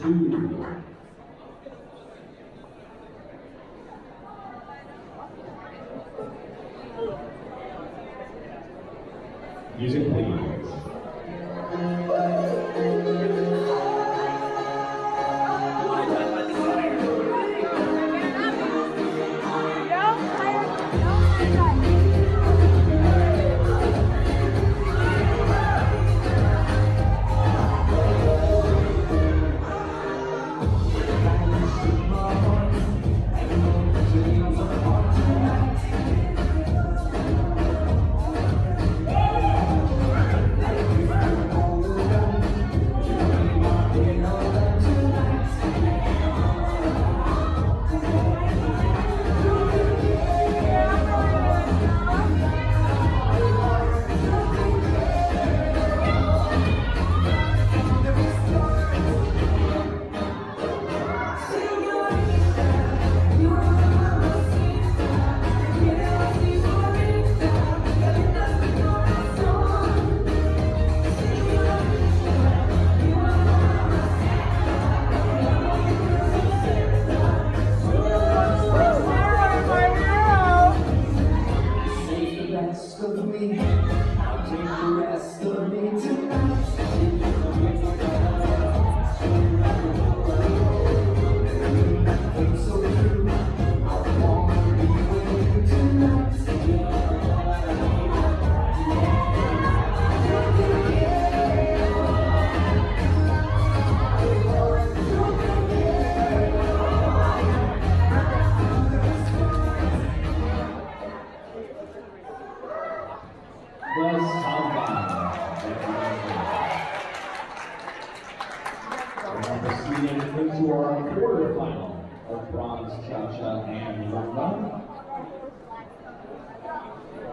chi quarterfinal of bronze cha-cha and rumba.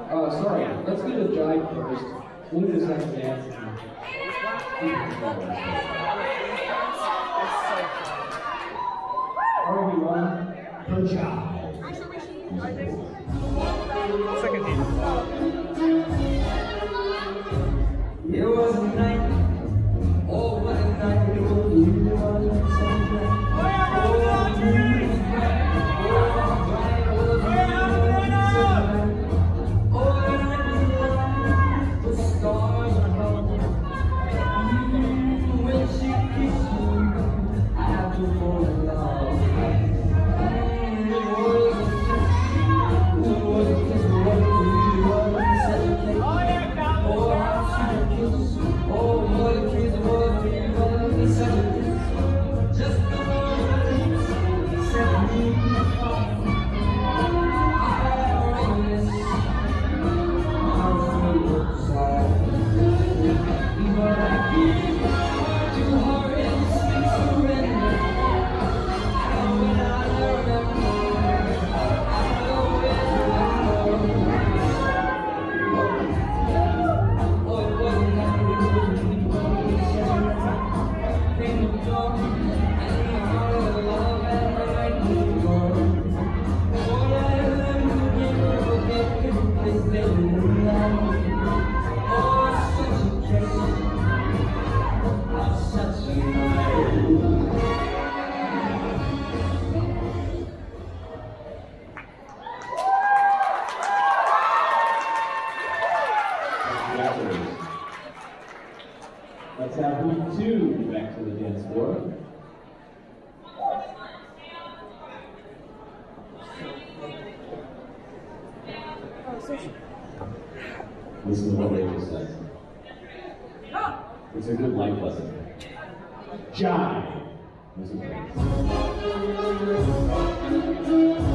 Uh, sorry, let's do the jive first. We'll do the second dance. Everyone, per job. Second dance. It was night. Listen to what Rachel said. It's a good life lesson. Jive. Listen to.